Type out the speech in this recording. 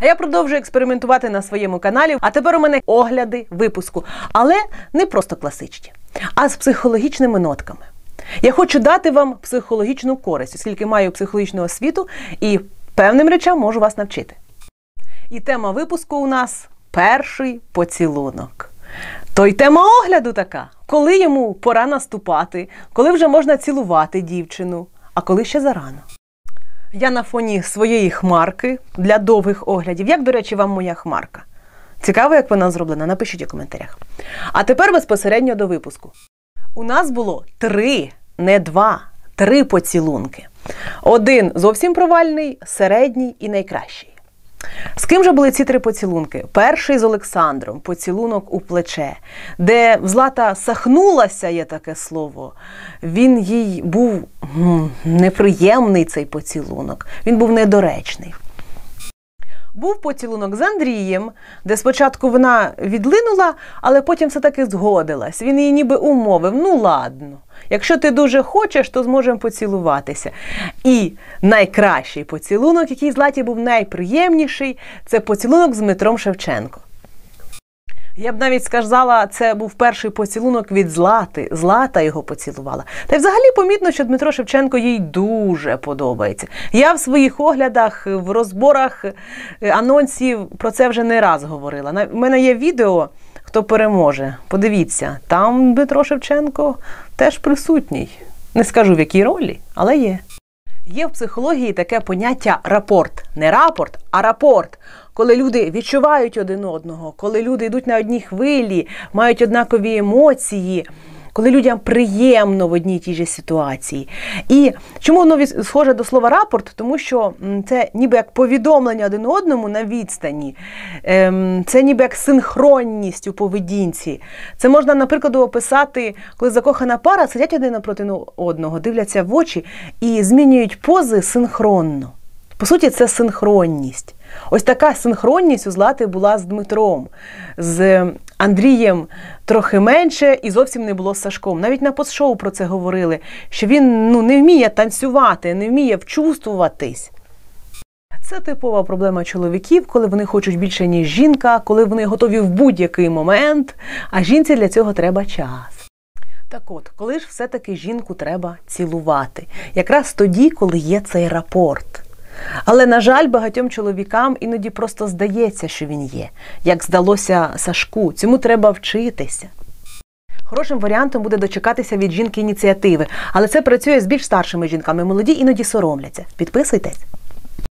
А я продовжую експериментувати на своєму каналі. А тепер у мене огляди випуску, але не просто класичні, а з психологічними нотками. Я хочу дати вам психологічну користь, оскільки маю психологічну освіту і певним речам можу вас навчити. І тема випуску у нас перший поцілунок. То й тема огляду така, коли йому пора наступати, коли вже можна цілувати дівчину, а коли ще зарано. Я на фоні своєї хмарки для довгих оглядів. Як, до речі, вам моя хмарка? Цікаво, як вона зроблена? Напишіть у коментарях. А тепер безпосередньо до випуску. У нас було три, не два, три поцілунки. Один зовсім провальний, середній і найкращий. Ким же були ці три поцілунки? Перший з Олександром, поцілунок у плече, де Злата сахнулася, є таке слово. Він їй був неприємний цей поцілунок, він був недоречний. Був поцілунок з Андрієм, де спочатку вона відлинула, але потім все-таки згодилась. Він її ніби умовив: ну ладно, якщо ти дуже хочеш, то зможемо поцілуватися. І найкращий поцілунок, який Златі був найприємніший, це поцілунок з Дмитром Шевченко. Я б навіть сказала, це був перший поцілунок від Злати. Злата його поцілувала. Та й взагалі помітно, що Дмитро Шевченко їй дуже подобається. Я в своїх оглядах, в розборах е, анонсів про це вже не раз говорила. У мене є відео, хто переможе. Подивіться, там Дмитро Шевченко теж присутній. Не скажу в якій ролі, але є. Є в психології таке поняття рапорт. Не рапорт, а рапорт. Коли люди відчувають один одного, коли люди йдуть на одній хвилі, мають однакові емоції, коли людям приємно в одній тій же ситуації. І чому воно схоже до слова рапорт? Тому що це ніби як повідомлення один одному на відстані, ем, це ніби як синхронність у поведінці. Це можна, наприклад, описати, коли закохана пара сидять один напроти одного, дивляться в очі і змінюють пози синхронно. По суті, це синхронність. Ось така синхронність у Злати була з Дмитром, з Андрієм трохи менше і зовсім не було з Сашком. Навіть на постшоу про це говорили, що він ну, не вміє танцювати, не вміє вчувствуватись. Це типова проблема чоловіків, коли вони хочуть більше, ніж жінка, коли вони готові в будь-який момент, а жінці для цього треба час. Так от, коли ж все-таки жінку треба цілувати? Якраз тоді, коли є цей рапорт. Але, на жаль, багатьом чоловікам іноді просто здається, що він є, як здалося Сашку. Цьому треба вчитися. Хорошим варіантом буде дочекатися від жінки ініціативи, але це працює з більш старшими жінками. Молоді іноді соромляться. Підписуйтесь.